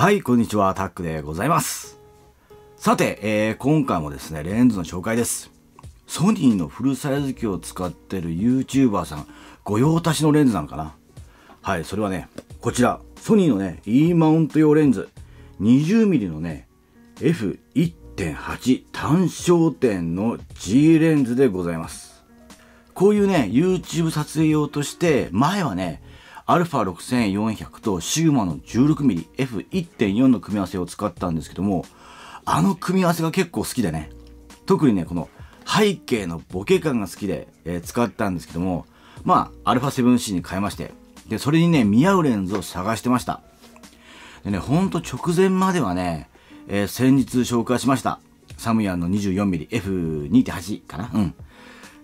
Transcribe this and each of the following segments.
はい、こんにちは、タックでございます。さて、えー、今回もですね、レンズの紹介です。ソニーのフルサイズ機を使ってる YouTuber さん、御用達のレンズなのかな？はい、それはね、こちら、ソニーのね、E マウント用レンズ、20mm のね、F1.8 単焦点の G レンズでございます。こういうね、YouTube 撮影用として、前はね、α6400 とシグマの 16mmF1.4 の組み合わせを使ったんですけども、あの組み合わせが結構好きでね、特にね、この背景のボケ感が好きで、えー、使ったんですけども、まあ、α7C に変えまして、で、それにね、見合うレンズを探してました。でね、ほんと直前まではね、えー、先日紹介しました。サムヤンの 24mmF2.8 かな？うん。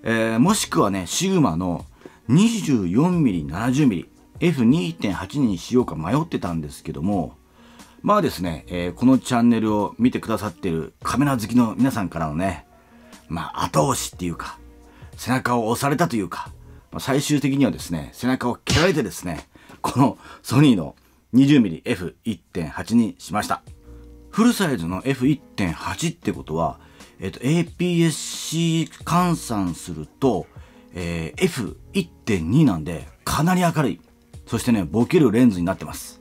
えー、もしくはね、シグマの 24mm70mm F2.8 にしようか迷ってたんですけども、まあですね、えー、このチャンネルを見てくださってるカメラ好きの皆さんからのね、まあ後押しっていうか、背中を押されたというか、まあ、最終的にはですね、背中を蹴られてですね、このソニーの 20mmF1.8 にしました。フルサイズの F1.8 ってことは、えっ、ー、と、APS-C 換算すると、えー、F1.2 なんで、かなり明るい。そしてね、ボケるレンズになってます。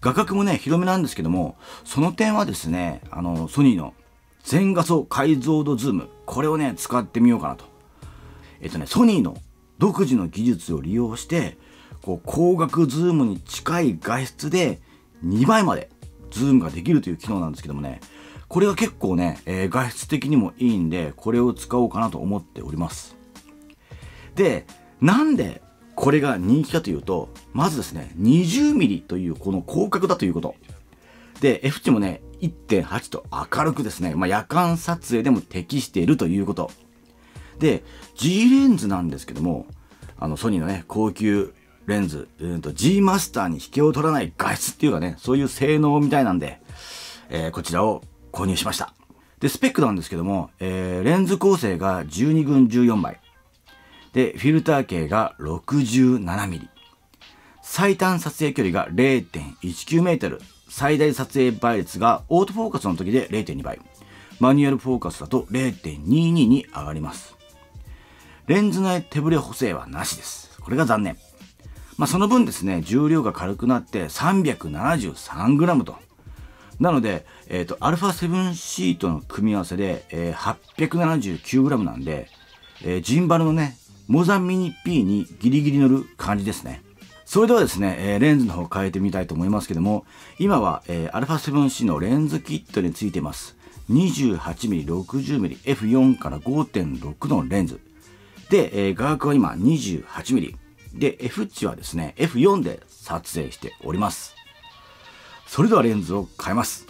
画角もね、広めなんですけども、その点はですね、あの、ソニーの全画素解像度ズーム、これをね、使ってみようかなと。えっとね、ソニーの独自の技術を利用して、こう、光学ズームに近い画質で2倍までズームができるという機能なんですけどもね、これが結構ね、えー、画質的にもいいんで、これを使おうかなと思っております。で、なんでこれが人気かというと、まずですね、20mm というこの広角だということ。で、F 値もね、1.8と明るくですね、まあ、夜間撮影でも適しているということ。で、G レンズなんですけども、あの、ソニーのね、高級レンズ、うんと G マスターに引けを取らない画質っていうかね、そういう性能みたいなんで、えー、こちらを購入しました。で、スペックなんですけども、えー、レンズ構成が12群14枚。で、フィルター径が 67mm。最短撮影距離が 0.19m。最大撮影倍率がオートフォーカスの時で0.2倍。マニュアルフォーカスだと0.22に上がります。レンズ内手ブレ補正はなしです。これが残念。まあ、その分ですね、重量が軽くなって 373g と。なので、えっ、ー、と、α7 シートの組み合わせで、えー、879g なんで、えー、ジンバルのね、モザミニ P にギリギリ乗る感じですね。それではですね、えー、レンズの方変えてみたいと思いますけども、今は、えー、α7C のレンズキットについてます。28mm、60mm、F4 から5.6のレンズ。で、えー、画角は今 28mm。で、F 値はですね、F4 で撮影しております。それではレンズを変えます。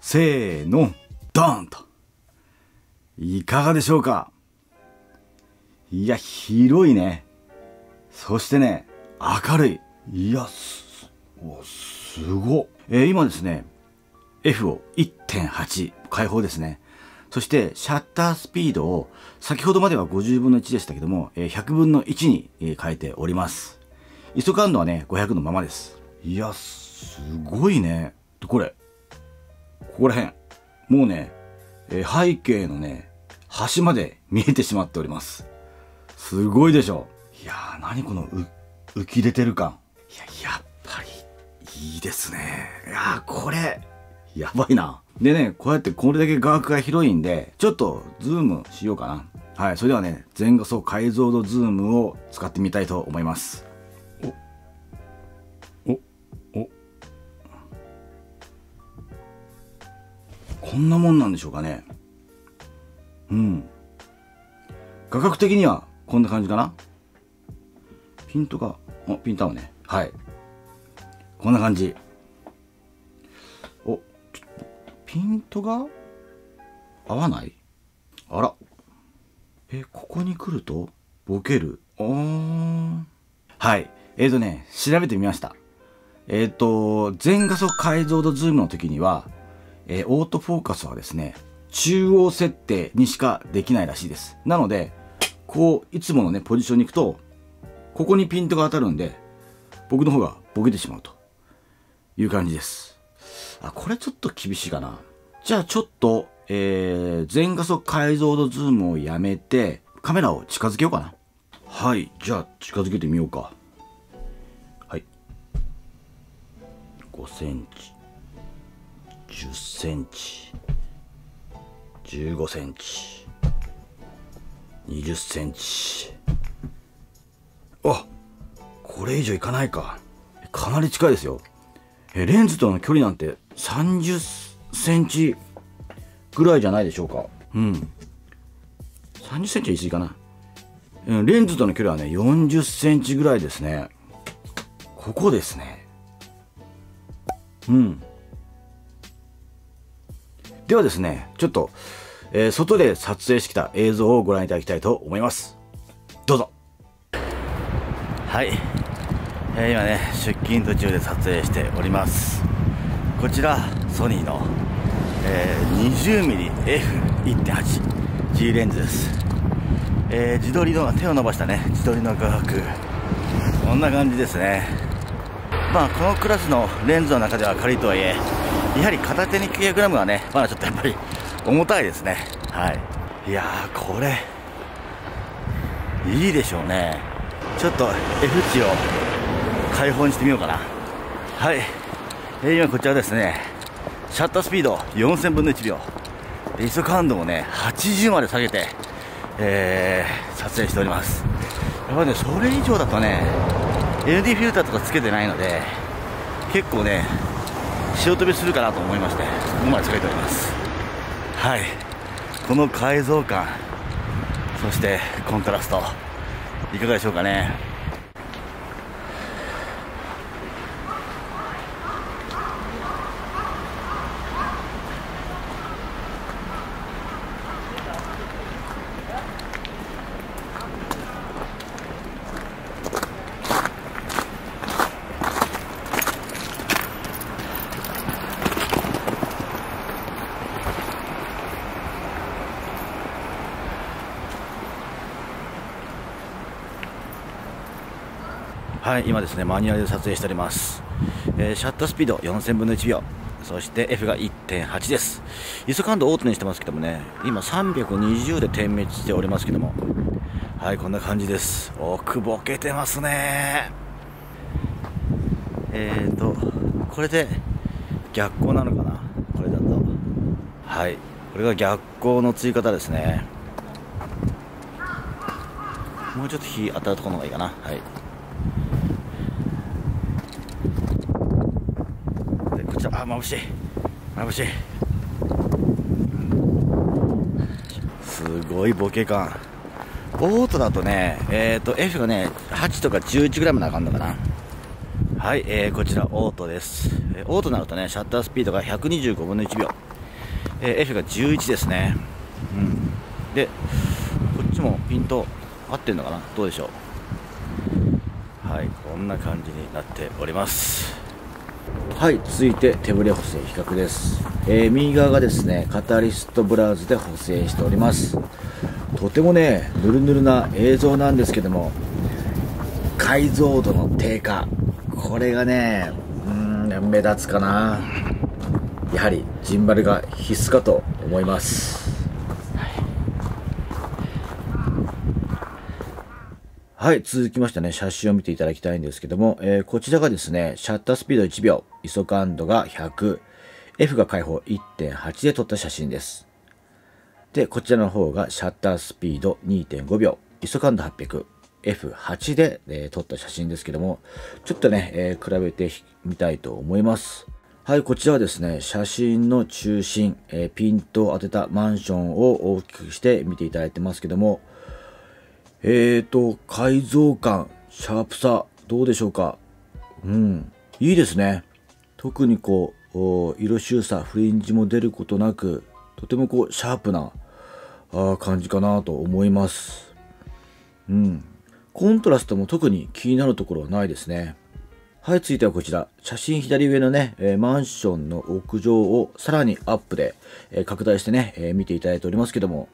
せーの、ドーンと。いかがでしょうか？いや、広いね。そしてね、明るい。いや、す、おすごえー、今ですね、F を1.8、開放ですね。そして、シャッタースピードを、先ほどまでは50分の1でしたけども、100分の1に、変えております。ISO 感度はね、500のままです。いや、すごいね。これ、ここら辺。もうね、背景のね、端まで見えてしまっております。すごいでしょ。いやー、何この浮き出てる感。いや、やっぱり、いいですね。いやー、これ、やばいな。でね、こうやってこれだけ画角が広いんで、ちょっとズームしようかな。はい、それではね、全画素解像度ズームを使ってみたいと思います。お、お、お。こんなもんなんでしょうかね。うん。画角的にはこんな感じかな？ピントが、あ、ピント合うね。はい。こんな感じ。お、ピントが合わない？あら。え、ここに来るとボケる？あー。はい。えーとね、調べてみました。えっ、ー、と、全画素解像度ズームの時には、えー、オートフォーカスはですね、中央設定にしかできないらしいです。なので、こう、いつものね、ポジションに行くと、ここにピントが当たるんで、僕の方がボケてしまうという感じです。あ、これちょっと厳しいかな。じゃあちょっと、えー、全画素解像度ズームをやめて、カメラを近づけようかな。はい、じゃあ近づけてみようか。はい。5センチ、10センチ、15センチ、20センチ。あこれ以上いかないか。かなり近いですよ。えレンズとの距離なんて30センチぐらいじゃないでしょうか。うん。30センチは言い過ぎかな。レンズとの距離はね、40センチぐらいですね。ここですね。うん。ではですね、ちょっと、えー、外で撮影してきた映像をご覧いただきたいと思います。どうぞ。はい。えー、今ね、出勤途中で撮影しております。こちら、ソニーの、えー、20mmF1.8G レンズです。えー、自撮りの手を伸ばしたね自撮りの画角こんな感じですねまあこのクラスのレンズの中では軽いとはいえやはり片手に 900g はねまだちょっとやっぱり重たいですね。はい。いやーこれいいでしょうね。ちょっと F 値を開放にしてみようかな。はい、え、今こちらですね。シャッタースピード4000分の1秒。ISO 感度もね80まで下げてえー、撮影しております。やっぱりねそれ以上だとね ND フィルターとかつけてないので結構ね塩飛びするかなと思いましてここまで下げております。はい。この改造感そしてコントラストいかがでしょうかね。はい、今ですね、マニュアルで撮影しております。えー、シャッタースピード4000分の1秒。そして F が1.8です。ISO 感度オートにしてますけどもね、今320で点滅しておりますけども。はい、こんな感じです。奥ぼけてますね。えーと、これで逆光なのかな？これだと。はい、これが逆光のつい方ですね。もうちょっと日当たるところの方がいいかな。はい。あ眩しい。眩しい。すごいボケ感。オートだとねえっ、ー、と F がね8とか 11g なあかんのかな。はい、えー、こちらオートです、えー、オートになるとねシャッタースピードが125分の1秒、えー、F が11ですね。うん。でこっちもピント合ってんのかな？どうでしょう？はいこんな感じになっております。はい続いて手ブレ補正比較です、えー、右側がですねカタリストブラウズで補正しております。とてもねヌルヌルな映像なんですけども解像度の低下。これがねうん目立つかな。やはりジンバルが必須かと思います。はい、続きましてね、写真を見ていただきたいんですけども、えー、こちらがですね、シャッタースピード1秒、ISO 感度が100、F が開放1.8で撮った写真です。で、こちらの方がシャッタースピード2.5秒、ISO 感度800、F8 で、えー、撮った写真ですけども、ちょっとね、えー、比べてみたいと思います。はい、こちらはですね、写真の中心、えー、ピントを当てたマンションを大きくして見ていただいてますけども、えーと、改造感、シャープさ、どうでしょうか？うん、いいですね。特にこう、色収差、フリンジも出ることなく、とてもこう、シャープなあ感じかなと思います。うん。コントラストも特に気になるところはないですね。はい、続いてはこちら。写真左上のね、えー、マンションの屋上をさらにアップで、えー、拡大してね、えー、見ていただいておりますけども、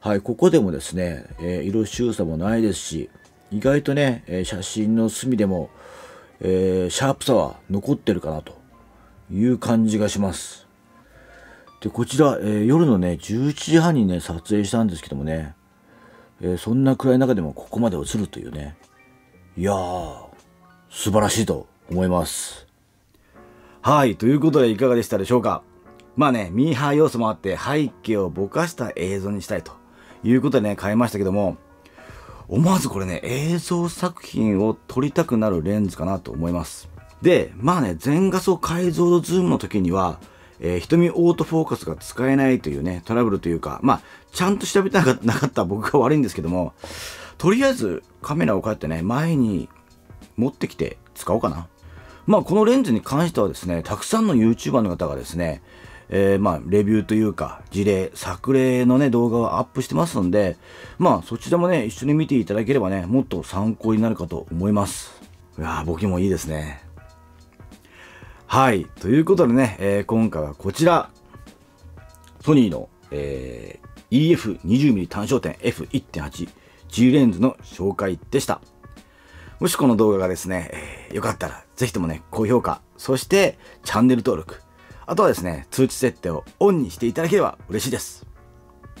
はい、ここでもですね、えー、色収差もないですし、意外とね、え写真の隅でも、えー、シャープさは残ってるかなという感じがします。で、こちら、えー、夜のね、11時半にね、撮影したんですけどもね、えー、そんな暗い中でもここまで映るというね、いやー、素晴らしいと思います。はい、ということでいかがでしたでしょうかまあね、ミーハー要素もあって背景をぼかした映像にしたいということでね、変えましたけども、思わずこれね、映像作品を撮りたくなるレンズかなと思います。で、まあね、全画素解像度ズームの時には、えー、瞳オートフォーカスが使えないというね、トラブルというか、まあ、ちゃんと調べてなかった僕が悪いんですけども、とりあえずカメラをこうやってね、前に持ってきて使おうかな。まあ、このレンズに関してはですね、たくさんの YouTuber の方がですね、えー、まあ、レビューというか、事例、作例のね、動画をアップしてますんで、まあ、そちらもね、一緒に見ていただければね、もっと参考になるかと思います。いやー、僕もいいですね。はい。ということでね、えー、今回はこちら、ソニーの、えー、EF20mm 単焦点 F1.8 G レンズの紹介でした。もしこの動画がですね、えー、よかったら、ぜひともね、高評価、そしてチャンネル登録、あとはですね、通知設定をオンにしていただければ嬉しいです。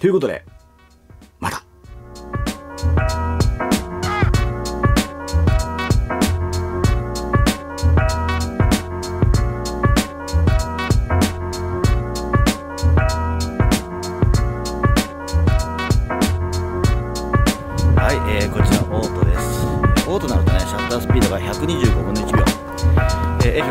ということで、